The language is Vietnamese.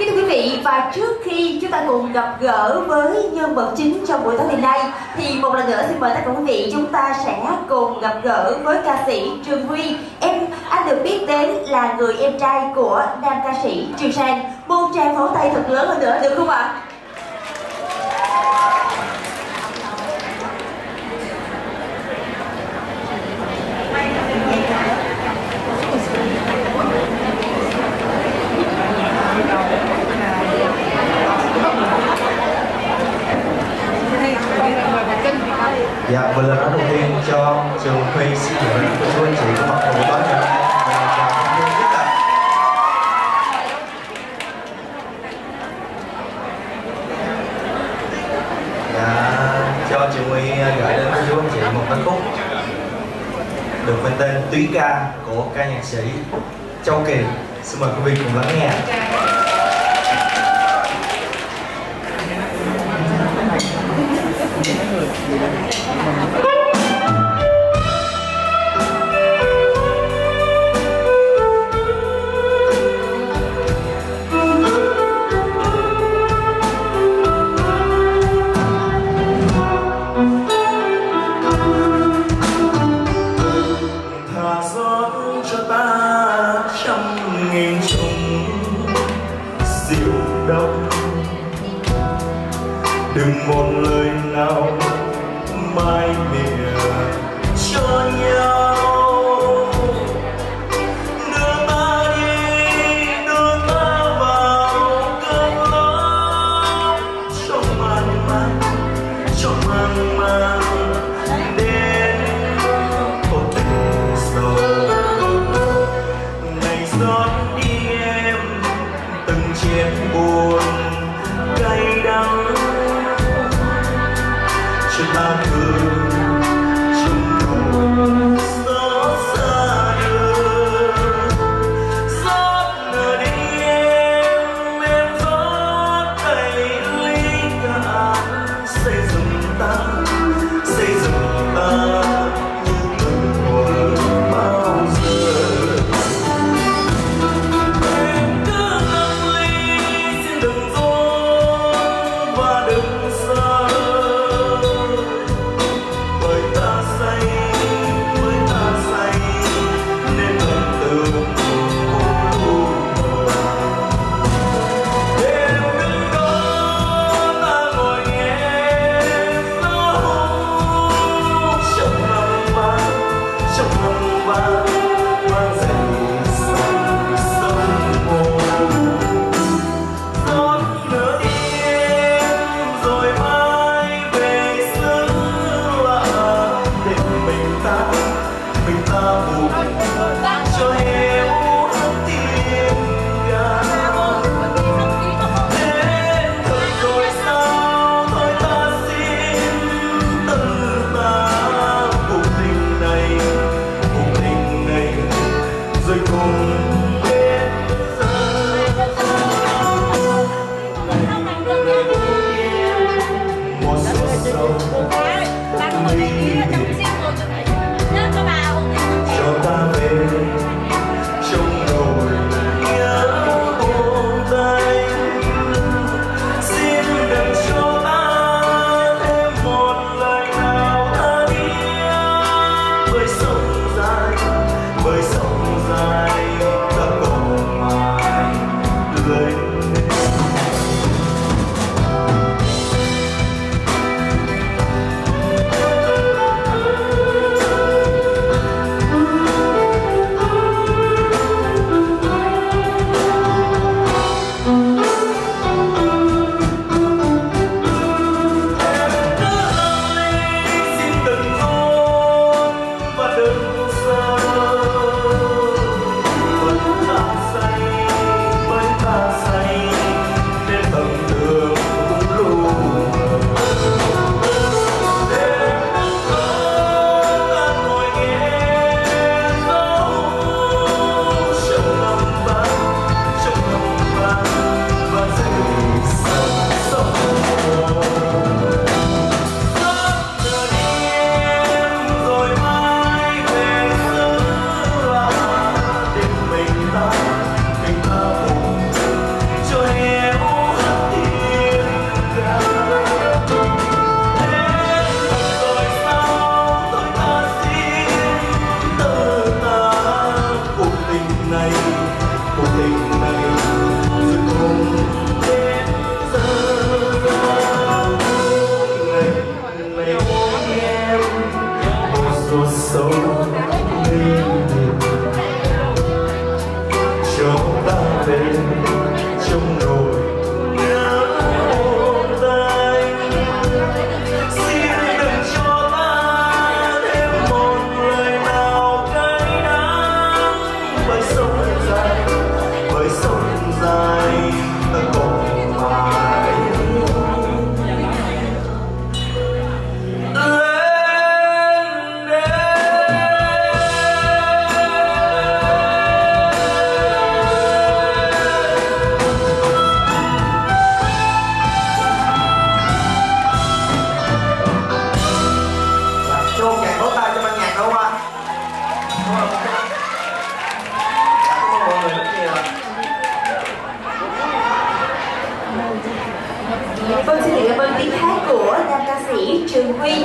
Kính thưa quý vị, và trước khi chúng ta cùng gặp gỡ với nhân vật chính trong buổi tối ngày nay thì một lần nữa xin mời tất cả quý vị chúng ta sẽ cùng gặp gỡ với ca sĩ Trường Huy. Em anh được biết đến là người em trai của nam ca sĩ Trường Sang. Một tràng pháo tay thật lớn hơn nữa được không ạ? Dạ, một lần nữa đầu tiên cho Trường Huy xin gửi đến cô chú anh chị có mặt tại buổi tối và chào các quý. Dạ, cho Trường Huy gửi đến cô chú anh chị một ca khúc được mệnh tên Túy ca của ca nhạc sĩ Châu Kỳ. Xin mời quý vị cùng lắng nghe. my Cho ta về. soul. Vâng, xin được cảm ơn tiếng hát của nam ca sĩ Trường Huy.